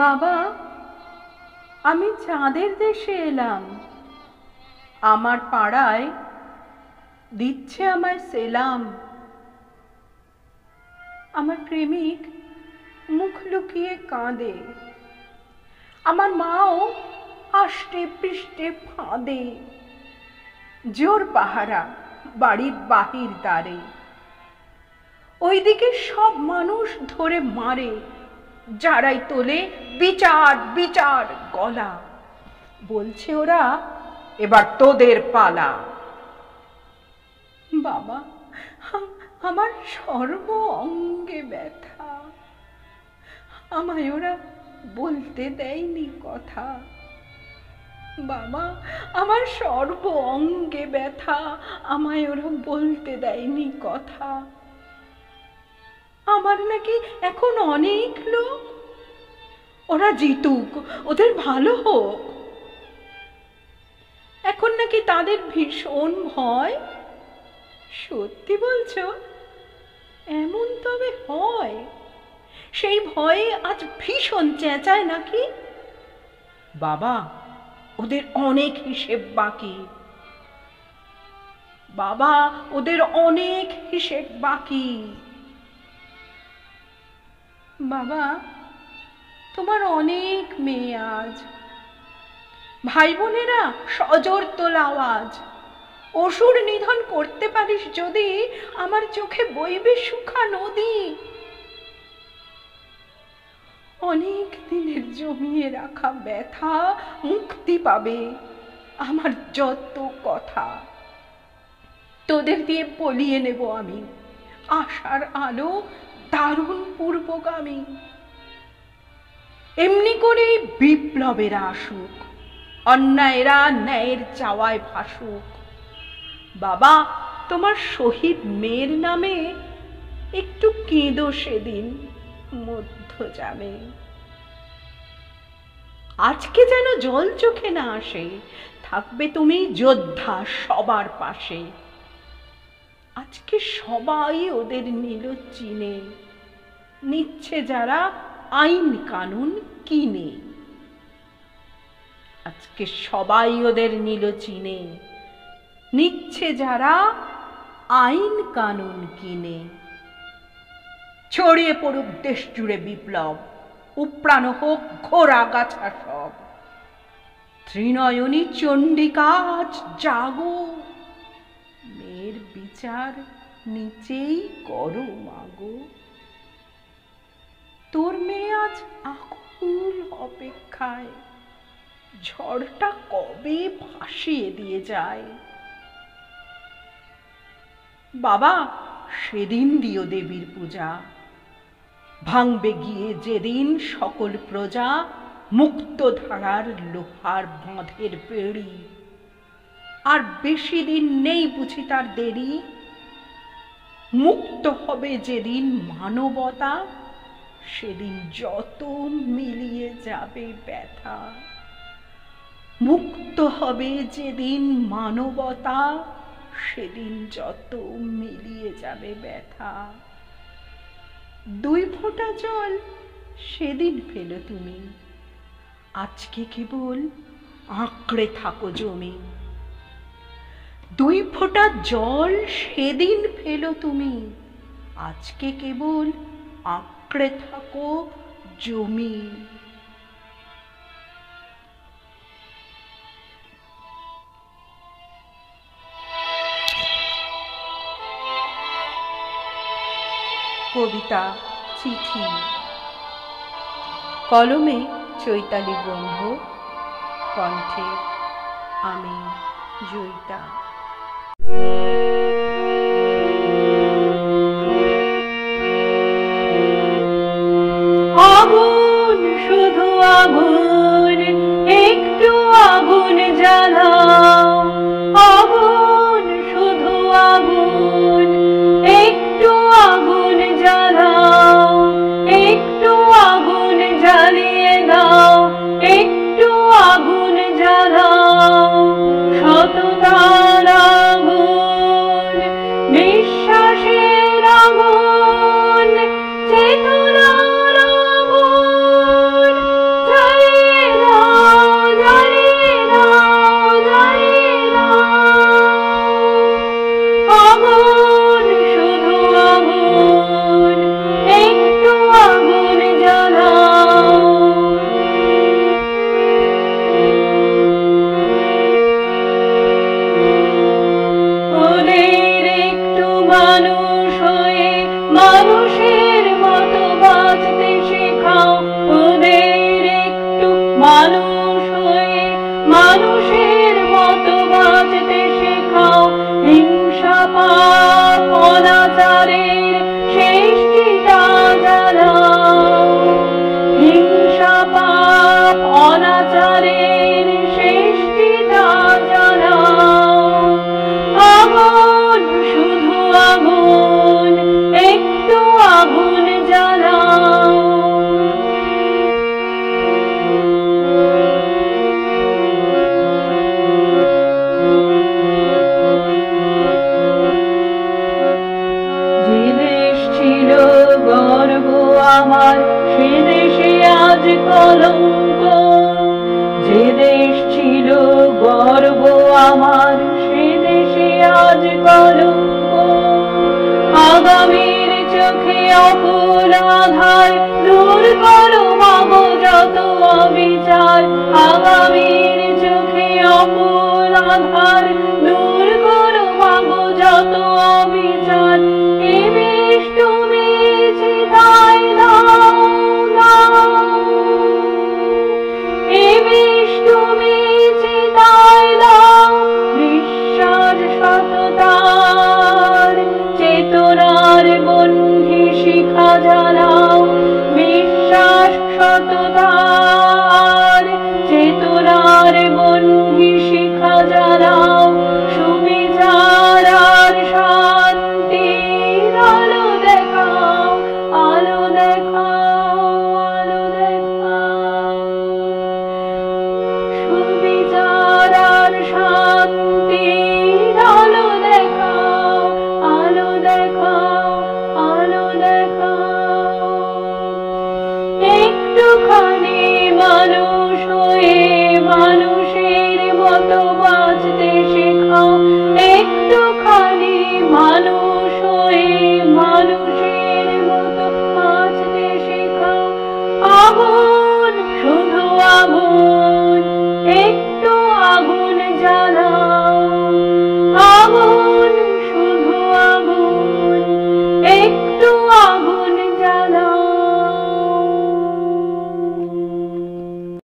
বাবা, আমি চাঁদের দেশে এলাম। আমার পাড়ায় দিচ্ছে আমায় সেলাম। আমার প্রেমিক মুখ লুকিয়ে কাঁদে। আমার মাও আষ্টে পৃষ্ঠে ফাঁদে। জোর পাহারা বাড়ির বাহির দ্বারে। ওইদিকে সব মানুষ ধরে মারে। যারাই তোলে বিচার বিচার, গলা। বলছে ওরা, এবার তোদের পালা। বাবা আমার সর্ব অঙ্গে ব্যথা। আমায় ওরা বলতে দেয়নি কথা। বাবা, আমার সর্ব অঙ্গে ব্যথা। আমায় ওরা বলতে দেয়নি কথা। আমার নাকি এখন অনেক লোক। ওরা জিতুক, ওদের ভালো হোক। এখন নাকি তাদের ভীষণ ভয়। সত্যি বলছো? এমন তবে হয়। সেই ভয়ে আজ ভীষণ চেঁচায় নাকি? বাবা, ওদের অনেক হিসেব বাকি। বাবা, ওদের অনেক হিসেব বাকি। বাবা, তোমার অনেক মেয়ে আজ। ভাই বোনেরা সজোর তোল আওয়াজ। অসুর নিধন করতে পারিস যদি আমার চোখে বইবে সুখা নদী। অনেক দিনের জমিয়ে রাখা ব্যথা মুক্তি পাবে আমার যত কথা। তোদের দিয়ে পলিয়ে নেব আমি। আশার আলো দারুণ পূর্বগামী। এমনি করেই বিপ্লবেরা আসুক, অন্যায়েরা ন্যায়ের চাওয়ায় ভাসুক। বাবা, তোমার শহীদ মেয়ের নামে একটু কেঁদো সেদিন মধ্য যাবে আজকে যেন জল চোখে না আসে, থাকবে তুমি যোদ্ধা সবার পাশে। আজকে সবাই ওদের নিল চিনে নিচ্ছে যারা আইন কানুন কিনে। আজকে সবাই ওদের নিল চিনে নিচ্ছে যারা আইন কানুন কিনে। ছড়িয়ে পড়ুক দেশ জুড়ে বিপ্লব, উপ্রাণ হোক ঘোর আগাছা সব। ত্রিনয়নী চণ্ডিকাজ জাগো। মেয়ের বিচার নিচেই করো মাগো তোর মেয়ে আজ আকুল অপেক্ষায়। ঝড়টা কবে ভাসিয়ে দিয়ে যায়? বাবা, সেদিন দিও দেবীর পূজা। ভাঙবে গিয়ে যেদিন সকল প্রজা মুক্ত ধারার লোহার বাঁধের পেড়ি আর বেশি দিন নেই বুঝি তার দেরি। মুক্ত হবে যেদিন মানবতা, সেদিন যত মিলিয়ে যাবে ব্যথা। মুক্ত হবে যেদিন মানবতা, সেদিন যত মিলিয়ে যাবে ব্যথা। দুই ফোঁটা জল সেদিন ফেলো তুমি। আজকে কেবল আঁকড়ে থাকো জমি। দুই ফোঁটা জল সেদিন ফেলো তুমি। আজকে কেবল আঁকড়ে থাকো জমি। কবিতা, চিঠি। কলমে চৈতালি ব্রহ্ম, কণ্ঠে আমি জয়িতা। আগুন শুধু আগুন একটু আগুন জ্বালাও আজ কলঙ্ক। যে দেশ ছিল গর্ব আমার, সে দেশে আজ কলঙ্ক। আগামীর চোখে অকুল আধার, দূর করো Oh. Salud.